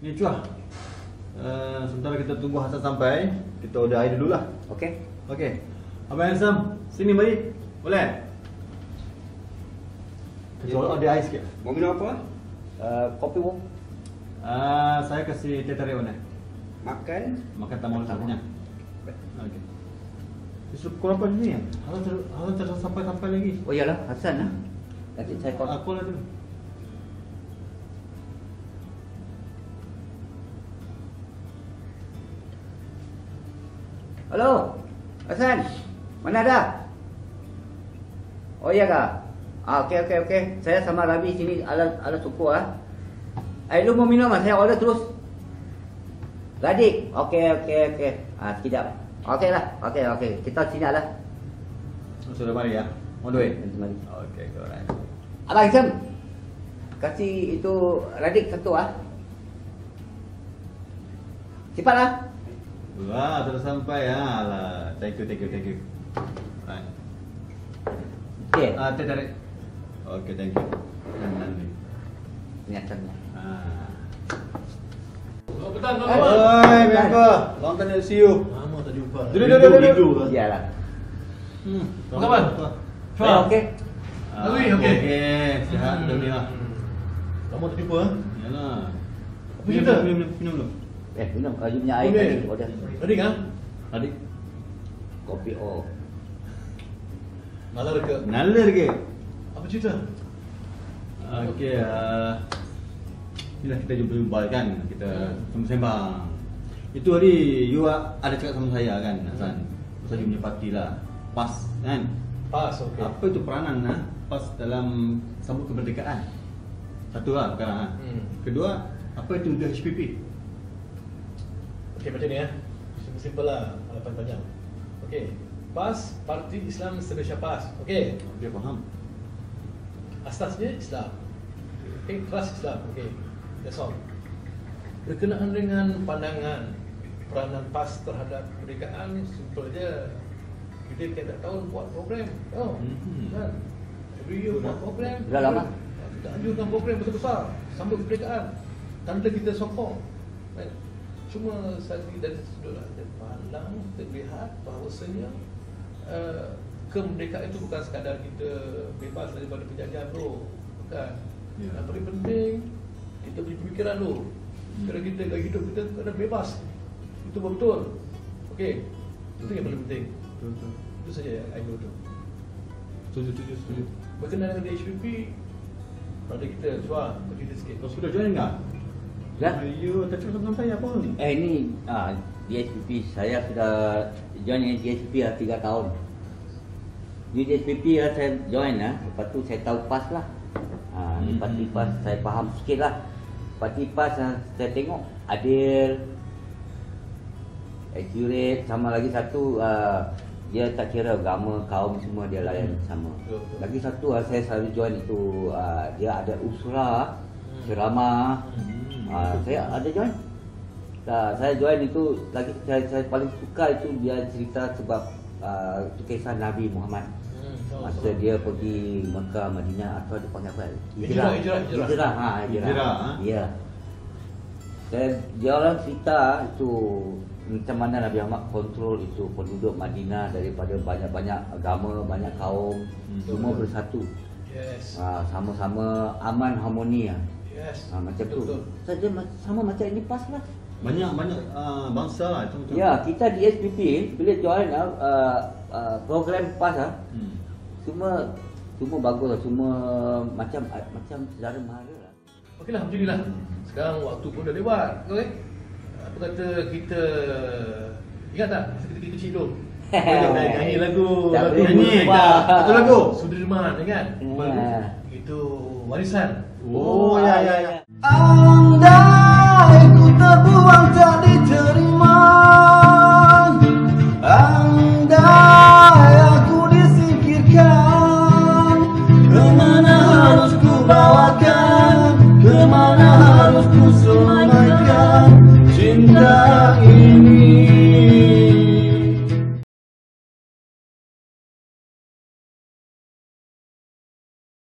Ni cuah. Uh, sementara kita tunggu Hasan sampai, kita order air dulu lah. Okey. Okey. Abang Handsome, sini mari. Boleh? Kita order air sikit. Mau minum apa? Uh, kopi bu. Uh, saya kasih teh tarik mana? Makan. Makan tak malu tak kenyang. Okey. Justru pukul apa ni? Hasan ter, Hasan ter sampai-sampai lagi. Oh iyalah, Hasan lah. Nanti saya call. Aku lah tu. Halo. Hasan. Mana dah? Oh iya kah? Ah okey okey okey. Saya sama Rabi sini ala ala suku ah. Eh lu mau minum ah? Saya order terus. Radik. Okey okey okey. Ah sekejap. Okey lah. Okey okey. Kita sini lah. Oh, sudah mari ya. On the way. Mari. Okey, alright. Abang Isam. Kasih itu Radik satu ah. Cepatlah. Wah, sudah sampai ya. Alah, thank you, thank you, thank you. Right. Okey. Ah, teh tarik. Okey, thank you. Dan nanti. Ingatannya. Ah. Oh, petang, Eh, apa? Oi, member. Long time no see you. Lama tak jumpa. Duduk, duduk, duduk, duduk. Iyalah. Hmm. Apa khabar? Eh, okey. Ah, Alwi, okey. Okey, sihat dah ni lah. Lama tak jumpa, ha? Yalah. Apa Minum, minum, minum, minum dulu. Eh, minum kalau you punya air Okey. tadi order. Adik, ha? Adik. Kopi oh. Malah dekat. Nalar ke? Apa cerita? Okey, uh, inilah kita jumpa jumpa kan, kita Hmm. sembang. Itu hari you ada cakap sama saya kan, Hasan. Pasal you punya parti lah. PAS kan? Pas, okey. Apa itu peranan nah, PAS dalam sambut kemerdekaan? Satu lah sekarang ha. Hmm. Kedua, apa itu the HPP? Okey, macam ni ya. Simple lah, halapan panjang. Okey. PAS, Parti Islam Indonesia PAS. Okey. Dia faham. Asasnya Islam. Okey, kelas Islam. Okey. That's all. Berkenaan dengan pandangan peranan PAS terhadap kemerdekaan, simple je. Kita tiap tahun buat program. Oh, Mhm. kan? Every year buat program. Dah lama? Kita anjurkan program besar-besar sambut kemerdekaan. Tanda kita sokong. Kan? Cuma satu dari sudut ada pandang terlihat bahawasanya uh, kemerdekaan itu bukan sekadar kita bebas daripada penjajahan tu. Bukan. Ya. Yang paling penting kita punya pemikiran tu. Kalau kita gaya hidup kita kena bebas. Itu betul. Okey. Itu yang paling penting. Betul, betul. Itu saja yang I know tu. Setuju, setuju, setuju. Berkenaan dengan HPP Pada kita Cuba Bercerita sikit Kau sudah join enggak? Dah. You tak sama saya pun. Eh ini ah, DSPP saya sudah join dengan DSPP dah 3 tahun. Di DSPP lah saya join lah. Lepas tu saya tahu PAS lah. Ah, ni Hmm. parti PAS saya faham sikit lah. Parti PAS ah, saya tengok adil, accurate sama lagi satu ah, dia tak kira agama, kaum semua dia layan sama. Lagi satu ah, saya selalu join itu ah, dia ada usra, Hmm. ceramah. Hmm. Ah, saya ada join. Nah, saya join itu lagi saya, saya paling suka itu dia cerita sebab uh, itu kisah Nabi Muhammad. Hmm, Masa dia pergi Mekah, Madinah atau dia panggil apa? Hijrah, hijrah, hijrah. Hijrah, ha, hijrah. Hijrah, ha? Ya. Dan dia orang cerita itu macam mana Nabi Muhammad kontrol itu penduduk Madinah daripada banyak-banyak agama, banyak kaum, Hmm. semua bersatu. Yes Ah, sama-sama aman harmoni ah. Yes Ha, macam tu. Betul. Saja ma- sama macam ini pas lah. Banyak banyak uh, bangsa lah itu betul. Ya, kita di SPP bila join uh, uh, program PAS ah, Hmm. semua semua bagus lah, semua macam uh, macam saudara mara lah. Okeylah macam inilah Sekarang waktu pun dah lewat Okay Apa kata kita Ingat tak Masa kita kecil tu Kita nyanyi lagu Tak lagu Nyanyi tak? Satu lagu. Sudirman ingat Ya. Itu warisan Oh, ya ya ya. Andai ku terbuang tadi